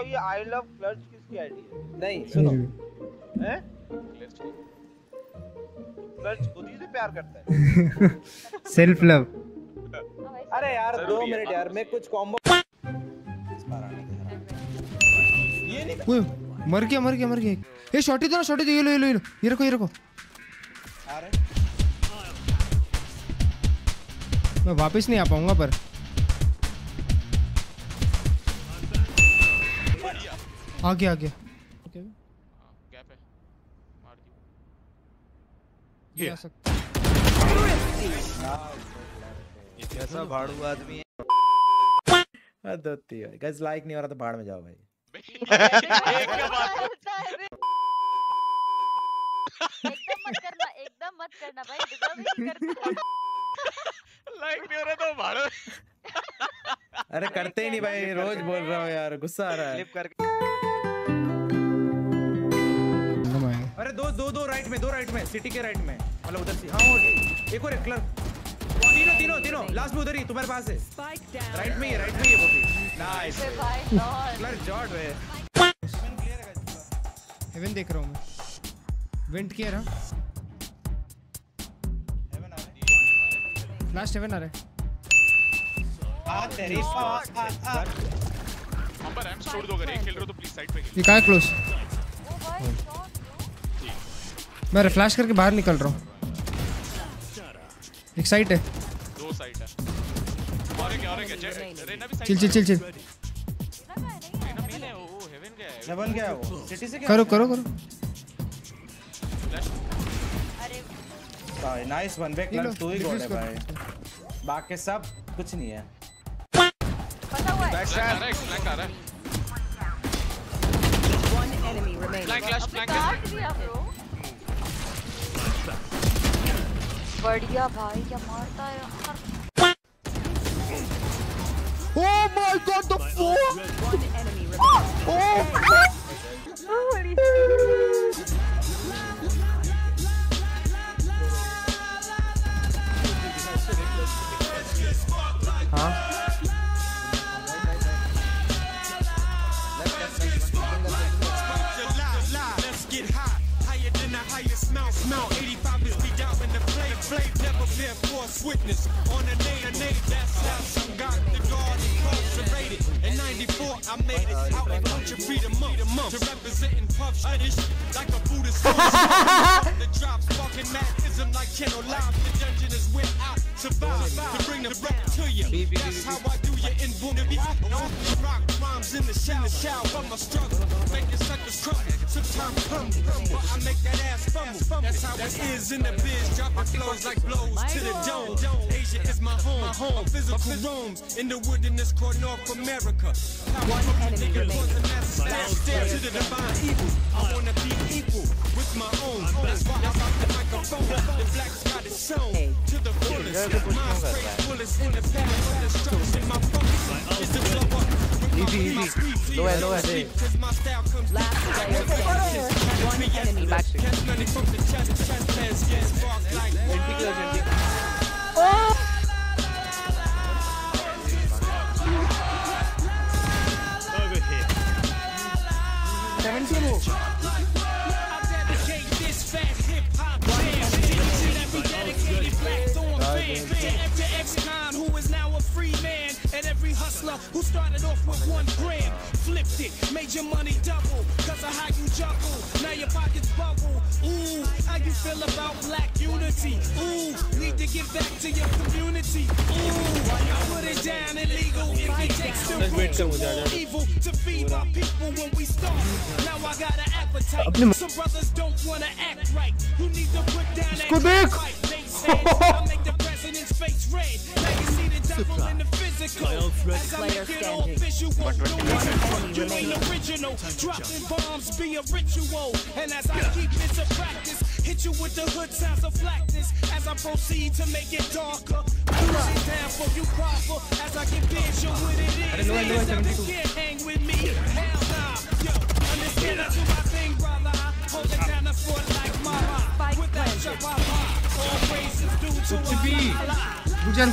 बताओ ये I love क्लर्च किसकी आईडी है नहीं हम्म। सुनो हैं क्लर्च खुद ही से प्यार करता है सेल्फ लव अरे यार दो मिनट यार मैं कुछ कॉम्बो ये नहीं मर गया मर गया मर गया ये शॉटी दो ना शॉट ही ये लो ये लो ये लो ये रखो ये रखो मैं वापस नहीं आ पाऊंगा पर आ गया आ गया ओके गैप है मार दियो ये आ सकता कैसा भाड़ू आदमी है गाइस हाँ, लाइक नहीं हो रहा तो भाड़ में जाओ भाई एकदम मत करना एकदम मत करना भाई लाइक नहीं हो रहा तो अरे करते ही नहीं भाई रोज बोल रहा हूँ यार गुस्सा आ रहा है अरे दो दो दो राइट में दो राइट में सिटी के राइट में मतलब उधर से हाँ एक और एक क्लर्क तीनों तीनों तीनों लास्ट में उधर ही तुम्हारे पास है राइट में ही राइट में ही वो भी नाइस क्लर जॉट वे हेवन देख रहा हूँ मैं विंट किया रहा हेवन आ रहा लास्ट हेवन आ रहा है आ तेरी बम्पर एम छोड़ दो अगर एक खेल रहे हो तो प्लीज साइड पे खेलो ये कहां क्लोज ओ भाई मैं रिफ्लैश करके बाहर निकल रहा हूँ एक साइट है दो साइट है और एक और एक भी chill chill chill chill heaven वो सिटी से करो करो करो नाइस वन बैक लंच तू ही गॉड है भाई बाकी सब कुछ नहीं है पता हुआ है बैक शॉट फ्लैंक आ रहा है फ्लैंक फ्लैश फ्लैंक बढ़िया भाई क्या मारता है यार Oh my god the fuck Oh witness on that's how some got the guard incarcerated. In 94, I made it out in country month uh, uh, to puff like a Buddhist. the drops fucking like Kennel Live. The dungeon is where I survive to bring the rap to you. That's how I do you in Buddha. Rock rhymes in the shower, shower, but my struggle making suckers crumble. Sometimes come, but I make that ass fumble. That's how it is in the biz. My like blows to the dome. Asia is my home. My home. Physical rooms in the wilderness called North America. One enemy Stand to the divine evil. I wanna be equal with my own. That's why I rock the microphone. The black spot is shown to the fullest. My straight bullets in the path of destruction. My focus oh, is to blow up. Easy, easy. Low end, low end. Last One enemy. hustler who started off with one gram, flipped it, made your money double, cause of how you juggle, now your pockets bubble. Ooh, how you feel about black unity? Ooh, need to get back to your community. Ooh, I put it down illegal if it takes the root of evil to feed people when we start. Now I got an appetite. Some brothers don't wanna act right. You need to put down that Dropping bombs be a ritual, and as I keep it to practice, hit you with the hood sounds of blackness as I proceed to make it darker. it down for you proper as I what it is. can't hang with me. Hell nah, yo, understand 무지한무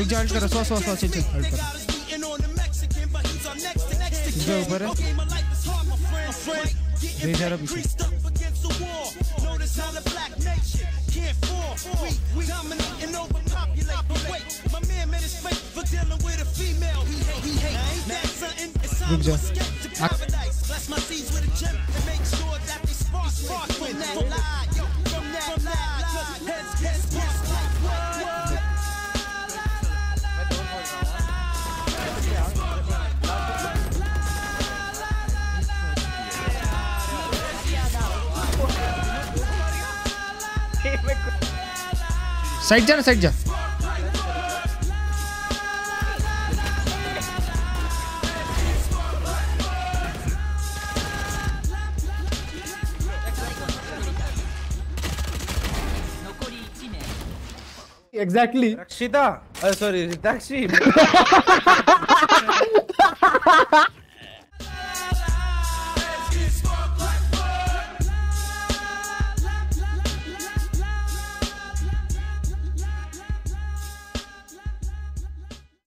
Big John just got a sauce, sauce, sauce, chin, chin. Let's go, brother. Raise can't fall. We, we dominate and overpopulate. But wait, my man made his fate for dealing with a female. something, it's time to escape to paradise. Bless my seeds with a gem and make sure that they spark, spark from that side जा ना side जा exactly Rakshita sorry रिताक्षी